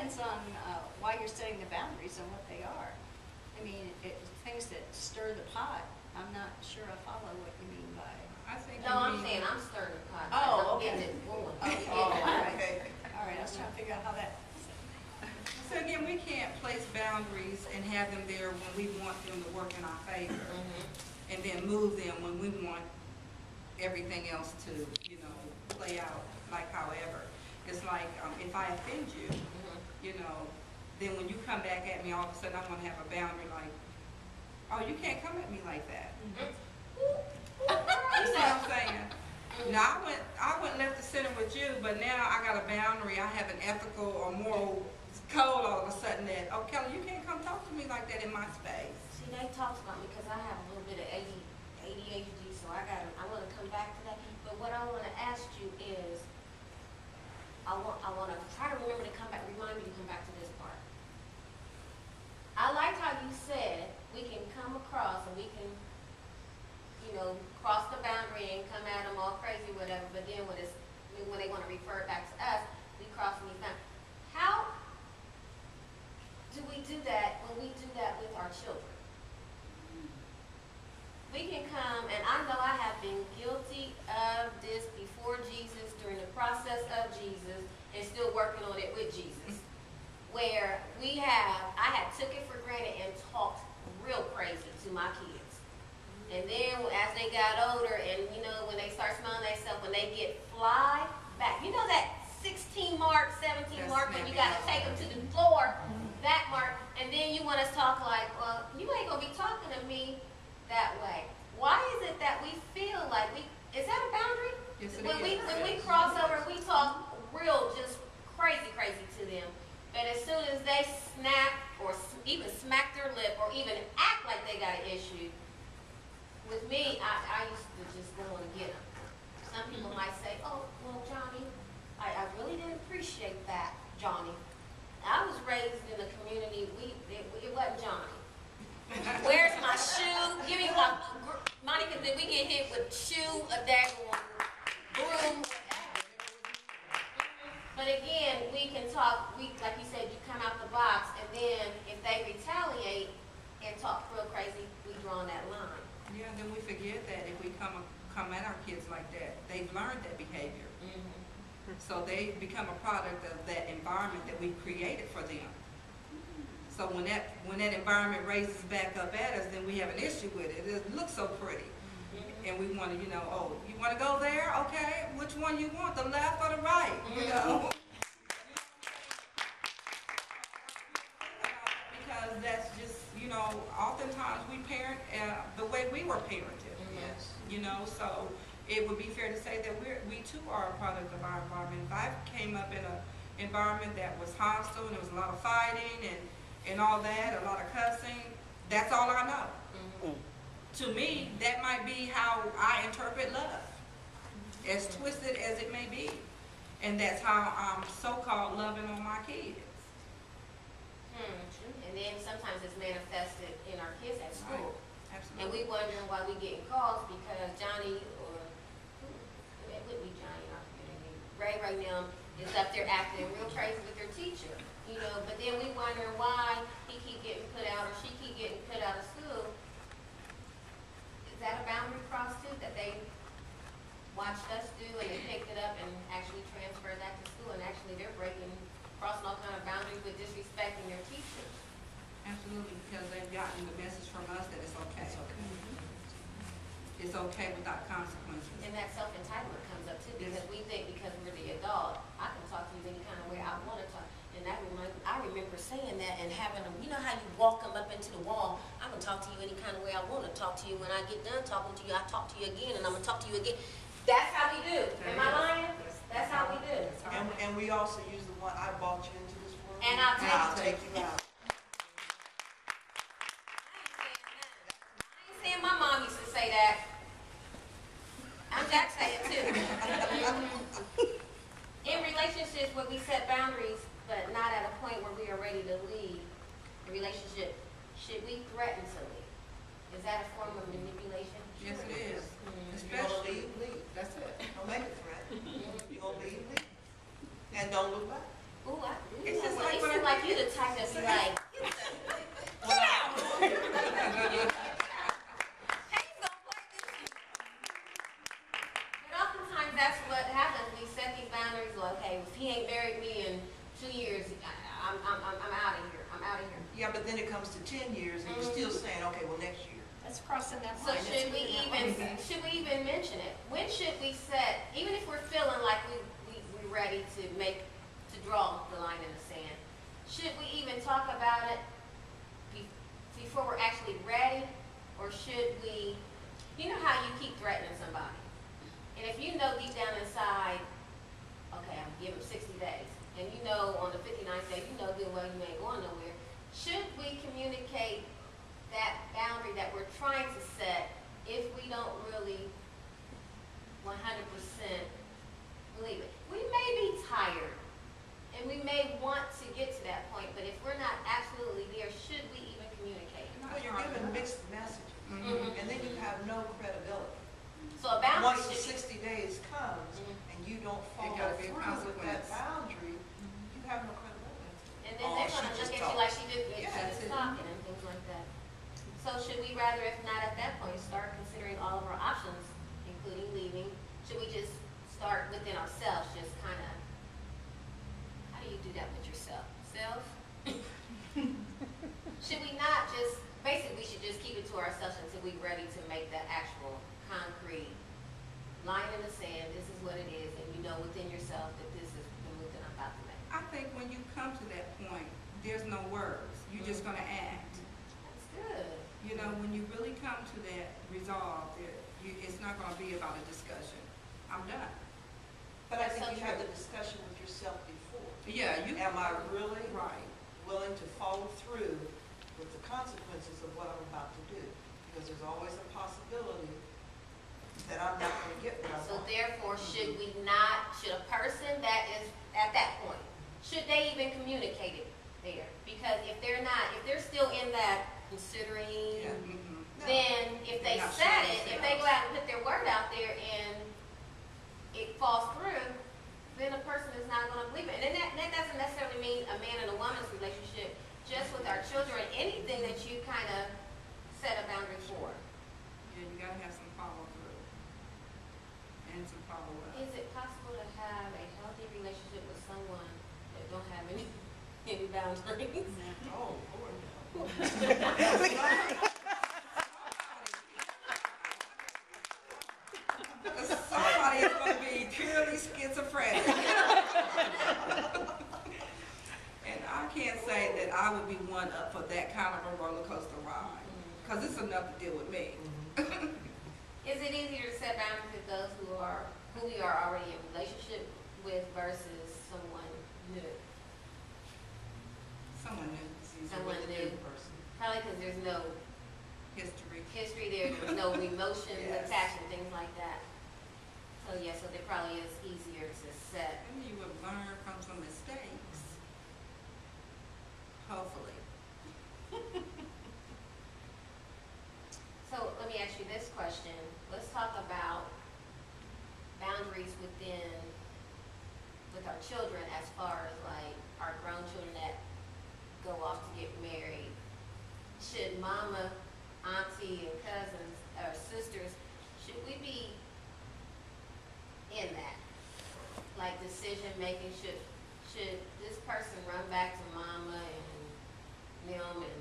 depends on uh, why you're setting the boundaries and what they are. I mean, it, things that stir the pot, I'm not sure I follow what you mean by. I think. No, I'm mean- saying I'm stirring the pot. Oh, I'm getting okay. it going. Oh, All all right. right, all right, I was trying to figure out how that. So again, we can't place boundaries and have them there when we want them to work in our favor, Mhm. and then move them when we want everything else to, you know, play out like however. It's like, um, if I offend you. You know, then when you come back at me, all of a sudden I'm going to have a boundary like, oh, you can't come at me like that. You see what I'm saying? Now, I went, I went left the center with you, but now I got a boundary, I have an ethical or moral code all of a sudden that, oh, Kelly, you can't come talk to me like that in my space. See, they talked about me because I have a little bit of AD ADHD, so I got, I want to come back to that. But what I want to ask you is, I want, I want to try to remember to come back, remind me to come back to this part. I liked how you said we can come across and we can, you know, cross the boundary and come at them all crazy, whatever, but then when it's, when they want to refer back to us, we cross these boundaries. How do we do that when we do that with our children? We can come, and I know I have been guilty of this before Jesus, during the process of Jesus, and still working on it with Jesus. Where we have, I had took it for granted and talked real crazy to my kids. And then as they got older, and you know, when they start smelling themselves, when they get fly back, you know that 16 mark, 17 That's mark, when you gotta take them to the floor, that mark, and then you want us to talk like, well, you ain't gonna be talking to me that way. Why is it that we feel like we, is that a boundary? Yes, it When we, when we cross over, we talk real, just crazy, crazy to them. But as soon as they snap or even smack their lip or even act like they got an issue, with me, I, I used to just go and get them. Some people might say, oh, well, Johnny, I, I really didn't appreciate that, Johnny. I was raised in a community, we, it, it wasn't Johnny. Where's my shoe? Give me my, Monica, did we get hit with shoe, a daggone But again, we can talk, we, like you said, you come out the box, and then if they retaliate and talk real crazy, we draw on that line. Yeah, then we forget that if we come, come at our kids like that, they've learned that behavior. Mm-hmm. So they become a product of that environment that we created for them. So when that, when that environment raises back up at us, then we have an issue with it. It looks so pretty. And we want to, you know, oh, you want to go there? Okay, which one you want, the left or the right? You mm-hmm. know? Because that's just, you know, oftentimes we parent uh, the way we were parented. Yes. You know, so it would be fair to say that we're, we too are a product of our environment. If I came up in an environment that was hostile and there was a lot of fighting and, and all that, a lot of cussing, that's all I know. Mm-hmm. Mm. To me, that might be how I interpret love, as twisted as it may be. And that's how I'm so-called loving on my kids. Hmm. And then sometimes it's manifested in our kids at school. And Absolutely. we wondering why we getting calls because Johnny or, hmm, it would be Johnny, his. Ray right now is up there acting real crazy with their teacher, you know, but then we wonder why he keep getting put out or she keep getting put out of school. Is that a boundary cross too, that they watched us do and they picked it up and actually transferred that to school and actually they're breaking, crossing all kind of boundaries with disrespecting their teachers? Absolutely, because they've gotten the message from us that it's okay. It's okay mm-hmm. without consequences. And that self-entitlement comes up too, because we think because we're the adult, I can talk to you any kind of way I want to talk. And that remind, I remember saying that and having them, you know how you walk them up into the wall, I'm gonna talk to you any kind of way I want to talk to you. When I get done talking to you, I talk to you again and I'm gonna talk to you again. That's how we do. Am I lying? That's how we do. And, and we also use the one, I bought you into this world. And I'll take I'll you. take you out. I ain't saying my mom used to say that. I'm Jack saying it too. In relationships what we set boundaries, but not at a point where we are ready to leave the relationship, should we threaten to leave? Is that a form of manipulation? Yes, it is. If you're gonna Especially, leave, leave, that's it. Don't make it threat. Mm-hmm. You're gonna leave, leave. And don't look back. Ooh, I, ooh, It's just well, like it's when I I'm, I'm, I'm, I'm out of here, I'm out of here. Yeah, but then it comes to ten years and you're still mm-hmm. saying, okay, well, next year. That's crossing that So line. That's should we moving that even, line. should we even mention it? When should we set, even if we're feeling like we, we, we're ready to make, to draw the line in the sand, should we even talk about it be- before we're actually ready? Or should we, you know how you keep threatening somebody? And if you know deep down inside, okay, I'm giving sixty days, and you know on the 59th day, you know good well you ain't going nowhere, should we communicate that boundary that we're trying to set if we don't really one hundred percent believe it? We may be tired, and we may want to get to that point, but if we're not absolutely there, should we even communicate? Well, you're giving mixed messages, Mhm. and then you have no credibility. So a boundary Once the should be, sixty days comes Mhm. and you don't follow gotta be a through with that consequence. boundary, you have no credibility. and then Oh, they're she gonna just look at you talked. like she did, she Yeah, was that's it. talking and things like that. So should we rather, if not at that point, start considering all of our options, including leaving? Should we just start within ourselves, just kind of, how do you do that with yourself? Self? Should we not just, basically, we should just keep it to ourselves until we're ready to make that actual concrete line in the sand, this is what it is, and you know within yourself that this is the move that I'm about to make. I think when you come to that point, there's no words. You're just gonna act. That's good. You know, when you really come to that resolve, it, you, it's not gonna be about a discussion. I'm done. But I think you have the discussion with yourself before. Yeah, you. Am I really Right. willing to follow through with the consequences of what I'm about to do? Because there's always a possibility that I'm not gonna get what I So want. therefore, mm-hmm. should we not, should a person that is at that point, should they even communicate it there? Because if they're not, if they're still in that considering, Yeah. mhm. No. then if they They're not said sure it, if they go out and put their word out there and it falls through, then a person is not gonna believe it. And then that, that doesn't necessarily mean a man and a woman's relationship, just with our children, anything that you kind of set a boundary for. Yeah, you gotta have some follow through. And some follow up. Is it possible to have a healthy relationship with someone that don't have any, any boundaries? Oh, Lord, no. Somebody is gonna be purely schizophrenic. And I can't say that I would be one up for that kind of a roller coaster ride, mm-hmm. cause it's enough to deal with me. Is it easier to set boundaries with those who are, who we are already in relationship with versus someone new? Someone new, Easier Someone with the new. person. Probably because there's no history. history there, there's no emotions Yes. attached and things like that. So yeah, so there probably is easier to set. And you would learn from some mistakes. Hopefully. So let me ask you this question. Let's talk about boundaries within, with our children as far as like our grown children that go off to get married. Should mama, auntie, and cousins, or sisters, should we be in that? Like decision making, should, should this person run back to mama and them and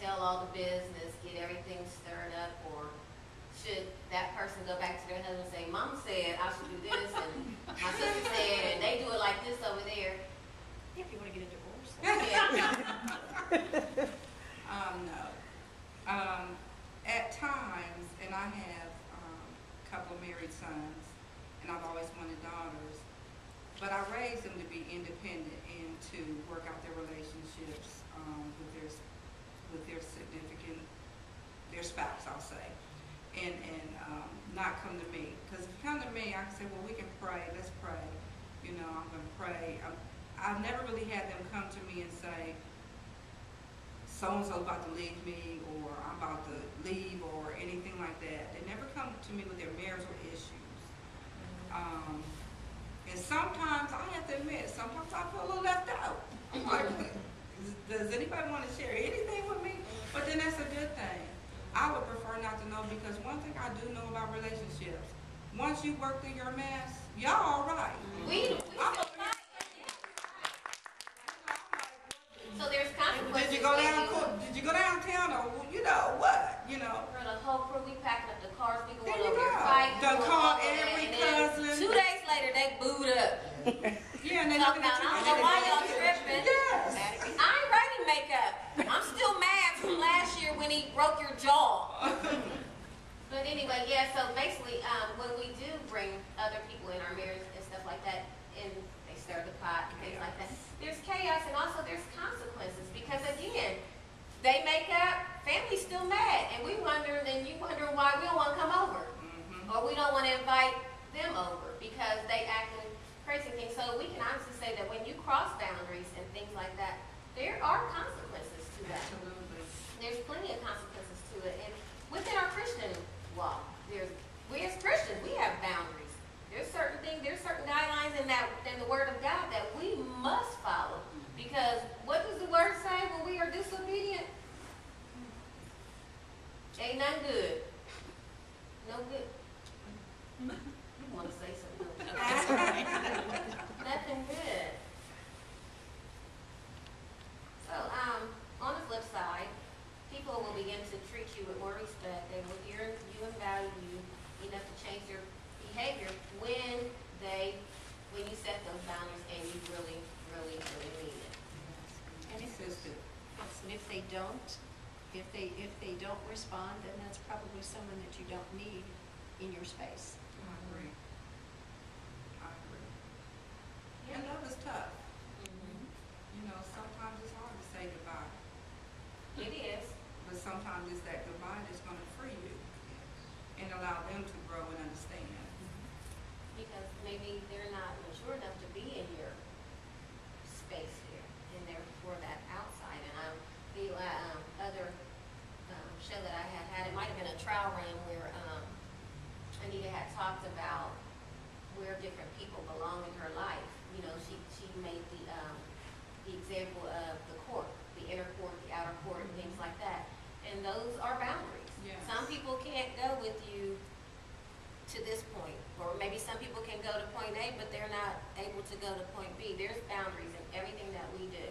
tell all the business, get everything stirred up, or should that person go back to their husband and say, Mom said I should do this, and my sister said, and they do it like this over there? If you wanna get a divorce. Yeah. Um, no. Um, at times, and I have, um, a couple of married sons, and I've always wanted daughters, but I raised them to be independent and to work out their relationships, um, with their, with their significant, their spouse, I'll say. And, and, um, not come to me, cause if you come to me, I can say, well, we can pray, let's pray, you know, I'm gonna pray. I'm, I've never really had them come to me and say, so-and-so's about to leave me, or I'm about to leave, or anything like that. They never come to me with their marital issues. Um, and sometimes, I have to admit, sometimes I feel a little left out. I'm like, does anybody want to share anything with me? But then that's a good thing. I would prefer not to know, because one thing I do know about relationships, once you work through your mess, y'all all right. We, we I'm feel over here- fine. I'm you go down? Did you go downtown or you know what? You know. We're the whole crew. We packing up the cars. We going over there fighting. Done called every cousin. Two days later, they booed up. yeah, and they looking at you. I don't know why y'all tripping. Yes. I ain't writing makeup. I'm still mad from last year when he broke your jaw. but anyway, yeah. So basically, um, when we do bring other people in our marriage and stuff like that, and they stir the pot and things like that they make up, family's still mad, and we wonder, then you wonder why we don't wanna come over. Mhm. Or we don't wanna invite them over, because they acting crazy things, so we can honestly say that when you cross boundaries and things like that, there are consequences to that Absolutely. there's plenty of consequences to it. And within our Christian walk, there's, we as Christians, we have boundaries. There's certain things, there's certain guidelines in that, in the Word of God that we must follow. Because what does the Word say when we are disobedient? Ain't none good. No good. You wanna say something? Nothing good. So, um, on the flip side, people will begin to treat you with more respect. They will hear you and value you enough to change their behavior when they, when you set those boundaries and you really, really, really mean it. And if, Consistent. and if they don't, if they, if they don't respond, then that's probably someone that you don't need in your space. I agree. I agree. And love is tough. Mhm. You know, sometimes it's hard to say goodbye, It is. but sometimes it's that goodbye that's gonna free you and allow them to grow and understand. Because maybe they're not mature enough to be in your space here, and they're for that outside. And um, the uh, um, other um, show that I had had, it might have been a trial run where um, Anita had talked about where different people belong in her life. You know, she she made the um, the example of the court, the inner court, the outer court, and things like that. And those are boundaries. Yes. Some people can't go with you to this point, or maybe some people can go to point A, but they're not able to go to point B. There's boundaries in everything that we do.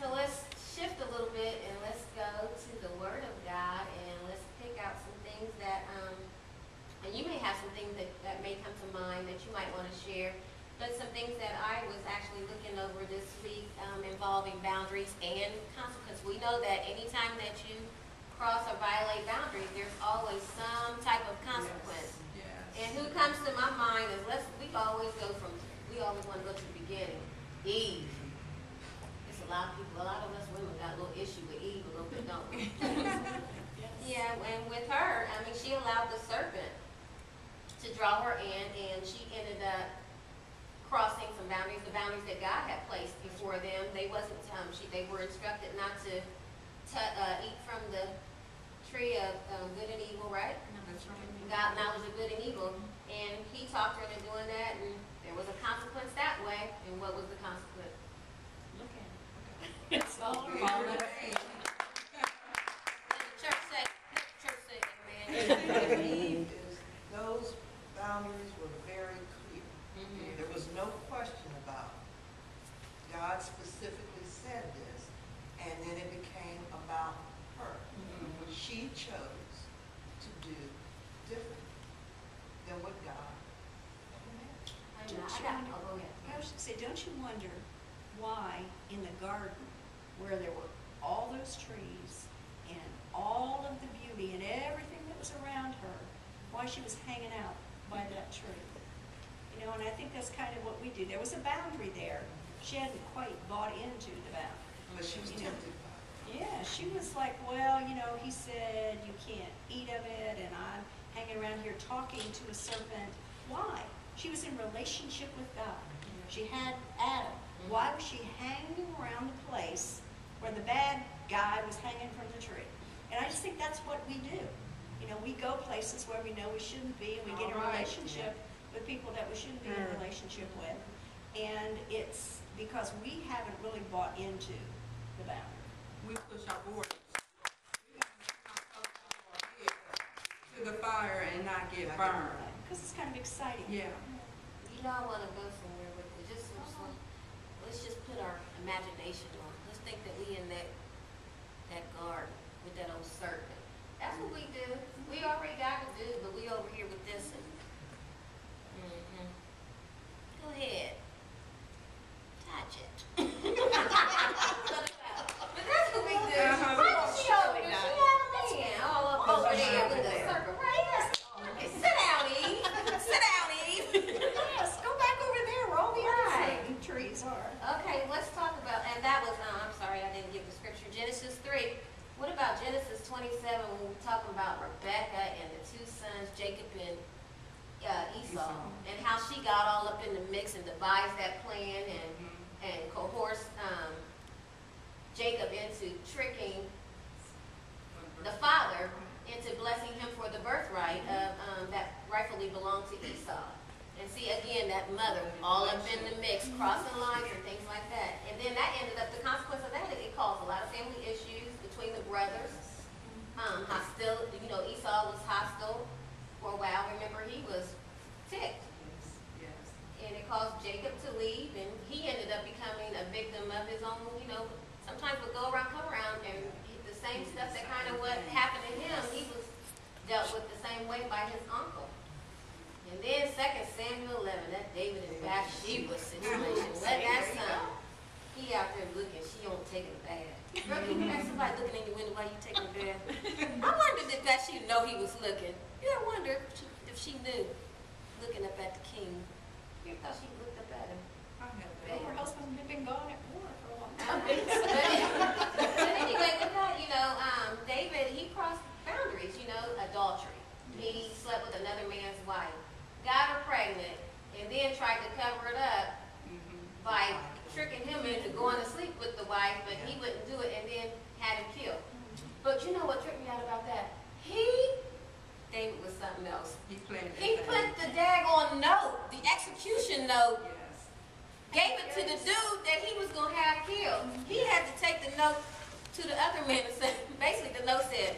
So let's shift a little bit and let's go to the Word of God and let's pick out some things that, um, and you may have some things that, that may come to mind that you might want to share, but some things that I was actually looking over this week um, involving boundaries and consequence. We know that anytime that you cross or violate boundaries, there's always some type of consequence. Yes. And who comes to my mind is let's we always go from we always want to go to the beginning. Eve. There's a lot of people, a lot of us women got a little issue with Eve a little bit, don't we? Yeah, and with her, I mean, she allowed the serpent to draw her in, and she ended up crossing some boundaries, the boundaries that God had placed before them. They wasn't, um, she, they were instructed not to, uh, eat from the tree of, um, good and evil, right? That's right. God knowledge of good and evil, and he talked her into doing that, and there was a consequence that way, and what was the consequence? Look at it. It's all Fall around. in vain. Let the church say, the church say, amen. is those boundaries were very clear. Mhm. There was no question about, it. God specifically said this, and then it became about her. Mhm. She chose to do different than what God commanded. I know, I got, oh, go. I was gonna say, don't you wonder why in the garden, where there were all those trees and all of the beauty and everything that was around her, why she was hanging out by that tree? You know, and I think that's kind of what we do. There was a boundary there. She hadn't quite bought into the boundary. But she was tempted by it. Yeah, she was like, well, you know, he said you can't eat of it, and I'm hanging around here talking to a serpent. Why? She was in relationship with God. She had Adam. Why was she hanging around the place where the bad guy was hanging from the tree? And I just think that's what we do. You know, we go places where we know we shouldn't be, and we get in a All right. relationship with people that we shouldn't be in a relationship with. And it's because we haven't really bought into the boundary. We push our borders. Gotta make ourselves adhere To the fire and not get burned. Because it's kind of exciting. Yeah. You know, I wanna go somewhere with it, just, just like- let's just put our imagination on, let's think that we in that, that garden with that old serpent. That's what we do, we already got to do, but we over here with this and, mhm. Go ahead. scripture, Genesis three. What about Genesis twenty-seven, when we're talking about Rebecca and the two sons, Jacob and uh, Esau, Esau. and how she got all up in the mix and devised that plan and, Mhm. and coerced, um, Jacob into tricking the father into blessing him for the birthright of, um, that rightfully belonged to Esau. And see, again, that mother, all up in the mix, crossing lines and things like that. And then that ended up, the consequence of that, it caused a lot of family issues between the brothers. Um, hostile, you know, Esau was hostile for a while. Remember, he was ticked. Yes, yes. And it caused Jacob to leave, and he ended up becoming a victim of his own, you know, sometimes would go around, come around, and the same stuff that kind of what happened to him, he was dealt with the same way by his uncle. And then Second Samuel eleven, that David and Bathsheba situation, let that son, he out there looking, she don't taking a bath. Girl, can you imagine somebody looking in the window while you taking a bath? I wondered if that she know he was looking. Yeah, I wonder if she, if she knew, looking up at the king. You thought she looked up at him. I have Well, her husband had been gone at war for a long But time. but anyway, with that, you know, um, David, he crossed boundaries, you know, adultery. He slept with another man's wife, got her pregnant, and then tried to cover it up Mhm. by tricking him into going to sleep with the wife, but he wouldn't do it, and then had him killed. But you know what tripped me out about that? He, David was something else. He planted that He thing. put the daggone note, the execution note, Yes. gave it to the dude that he was gonna have killed. He had to take the note to the other man and say, basically the note said,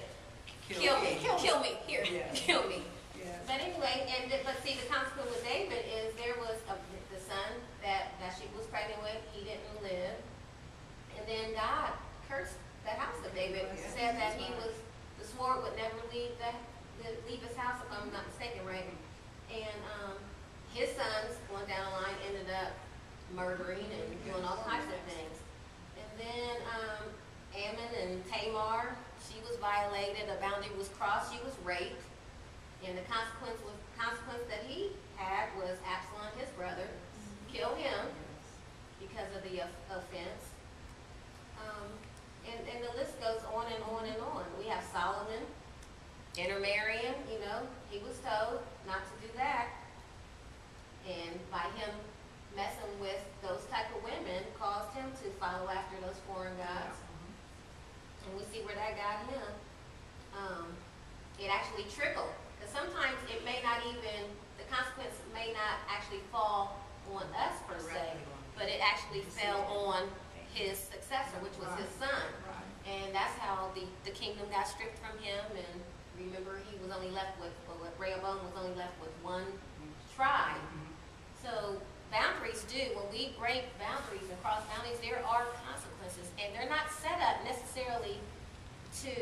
kill me, kill me, here, Yeah. kill me. Yes. But anyway, and, th- but see, the consequence with David is there was a, the son that, that she was pregnant with, he didn't live. And then God cursed of David, said that he was, the sword would never leave the, leave his house, if I'm not mistaken, right? And, um, his sons, going down the line, ended up murdering and doing all kinds of things. And then, um, Ammon and Tamar, she was violated, a boundary was crossed, she was raped. And the consequence was, consequence that he had was Absalom, his brother, kill him because of the of- offense. And, and the list goes on and on and on. We have Solomon intermarrying, you know, he was told not to do that. And by him messing with those type of women caused him to follow after those foreign gods. And we see where that got him. Um, it actually trickled. Because sometimes it may not even, the consequence may not actually fall on us per se, but it actually fell on his successor, which was his son. And that's how the, the kingdom got stripped from him. And remember, he was only left with, well, Rehoboam was only left with one tribe. Mhm. So boundaries do, when we break boundaries and cross boundaries, there are consequences. And they're not set up necessarily to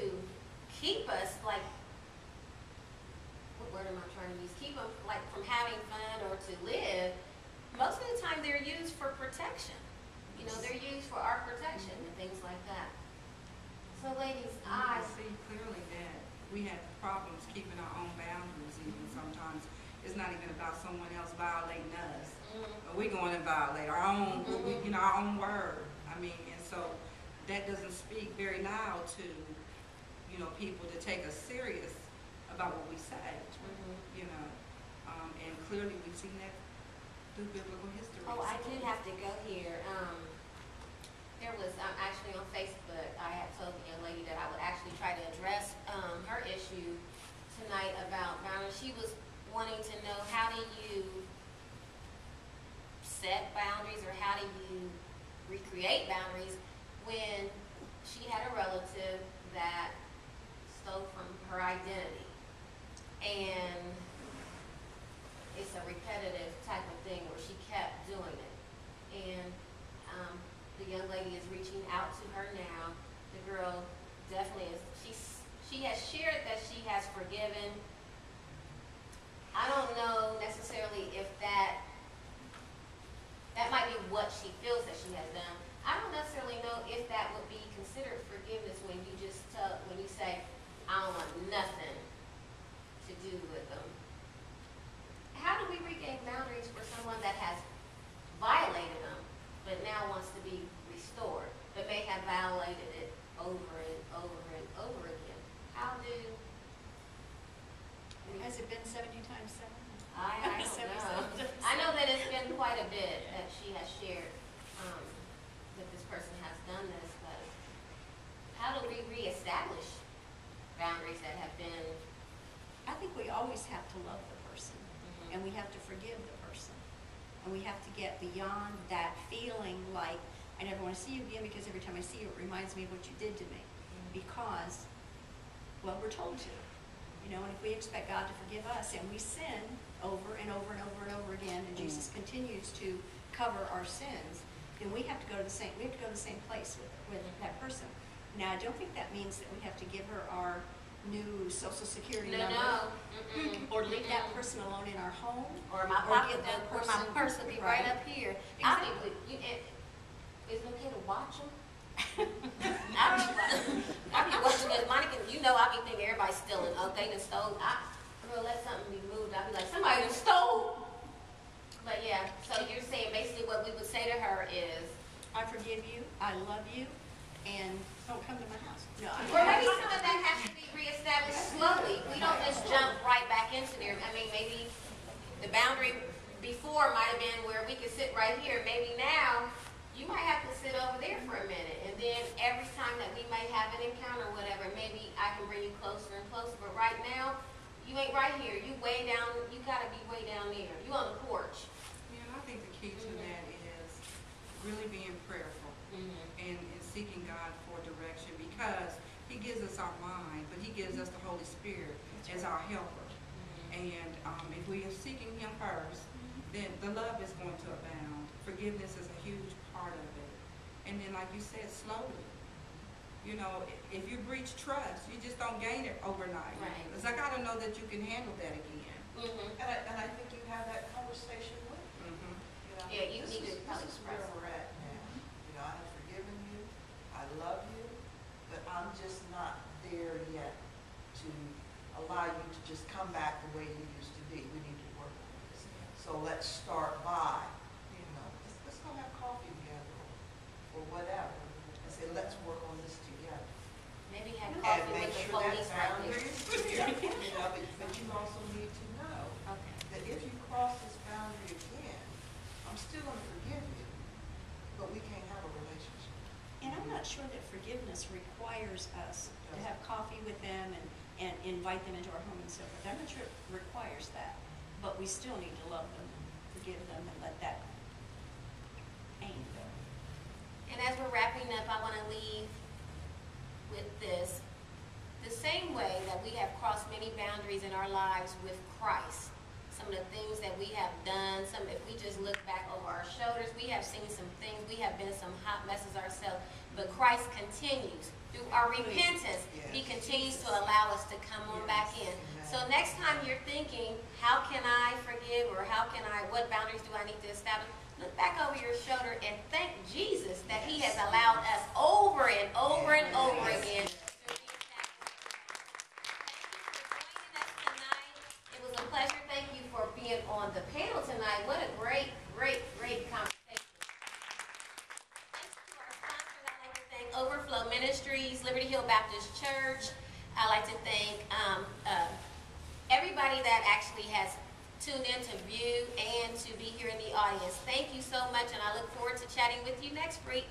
keep us like, what word am I trying to use? Keep them like from having fun or to live. Most of the time they're used for protection. You know, they're used for our protection and things like that. So ladies, I, see clearly that we have problems keeping our own boundaries even sometimes. It's not even about someone else violating us. mm, But we going to violate our own, we- Mhm. you know, our own word. I mean, and so that doesn't speak very loud to, you know, people to take us serious about what we say, mhm. you know. Um, and clearly we've seen that through biblical history. Oh, I do have to go here. Um, there was, um, actually on Facebook, I had told the young lady that I would actually try to address, um, her issue tonight about boundaries. She was wanting to know, how do you set boundaries or how do you recreate boundaries when she had a relative that stole from her identity? And it's a repetitive type of thing where she kept doing it. And um, the young lady is reaching out to her now. The girl definitely is. She's she has shared that she has forgiven. I don't know necessarily if that that might be what she feels that she has done. I don't necessarily know if that would be considered forgiveness when you just tell when you say, I don't want nothing to do with them how do we regain boundaries for someone that has violated them, but now wants to be restored, but may have violated it over and over and over again. How do? Has it been seventy times seven? I, I don't know. I know that it's been quite a bit that she has shared, um, that this person has done this, but how do we reestablish boundaries that have been? I think we always have to love the person, and we have to forgive the person. And we have to get beyond that feeling like, I never want to see you again because every time I see you, it reminds me of what you did to me. Mm-hmm. Because, well, we're told to. You know, and if we expect God to forgive us and we sin over and over and over and over again, and Jesus mm. continues to cover our sins, then we have to go to the same, we have to go to the same place with, with that person. Now, I don't think that means that we have to give her our new social security No, number. no. Or leave that person alone in our home. Or my or that or my person- purse will be right Right. up here. I don't even, you, it, is it okay to watch them? I don't know. I be watching Monica, you know, I be thinking everybody's stealing, oh, they done stole. I, gonna let something be moved, I be like, somebody done stole. But yeah, so you're saying basically what we would say to her is, I forgive you, I love you, and don't come to my house. No, Or maybe some of that has to be reestablished slowly. We don't just jump right back into there. I mean, maybe the boundary before might have been where we could sit right here. Maybe now, you might have to sit over there for a minute. And then every time that we may have an encounter or whatever, maybe I can bring you closer and closer. But right now, you ain't right here. You way down, you gotta be way down there. You on the porch. Yeah, and I think the key to mm-hmm. that is really being prayerful mm-hmm. and, and seeking God for direction because He gives us our mind, but He gives us the Holy Spirit as our helper. Mm-hmm. And um, if we are seeking Him first, then the love is going to abound. Forgiveness is a huge part of it. And then, like you said, slowly. You know, if you breach trust, you just don't gain it overnight. Right. It's like, I gotta know that you can handle that again. Mm-hmm. And I, and I think you have that conversation with them, Mhm. you know. Yeah, you need is- to probably This is where express it. we're at now. You know, I have forgiven you, I love you, but I'm just not there yet to allow you to just come back the way you used to be. We need to work on this. So let's start by, you know, let's, let's go have coffee together or whatever. And say, let's work on this together. Maybe have And coffee make with the sure that police right boundary there. is clear. You know, but, but you also need to know Okay. that if you cross this boundary again, I'm still gonna forgive you, but we can't have a relationship. And I'm not sure that forgiveness requires us to have coffee with them and, and invite them into our home and so forth. I'm not sure it requires that, but we still need to love them, forgive them, and let that pain go. And as we're wrapping up, I want to leave with this. The same way that we have crossed many boundaries in our lives with Christ, some of the things that we have done, some, if we just look back over our shoulders, we have seen some things, we have been some hot messes ourselves, but Christ continues. Through our repentance, He continues to allow us to come on back in. So next time you're thinking, how can I forgive or how can I, what boundaries do I need to establish? Look back over your shoulder and thank Jesus that he has allowed us over and over and over again. Thank you for joining us tonight. It was a pleasure. Thank you for being on the panel tonight. What a great, great, great conversation. Thanks to our sponsors. I'd like to thank Overflow Ministries, Liberty Hill Baptist Church. I'd like to thank um, uh, everybody that actually has tuned in to view and to be here in the audience. Thank you so much, and I look forward to chatting with you next week.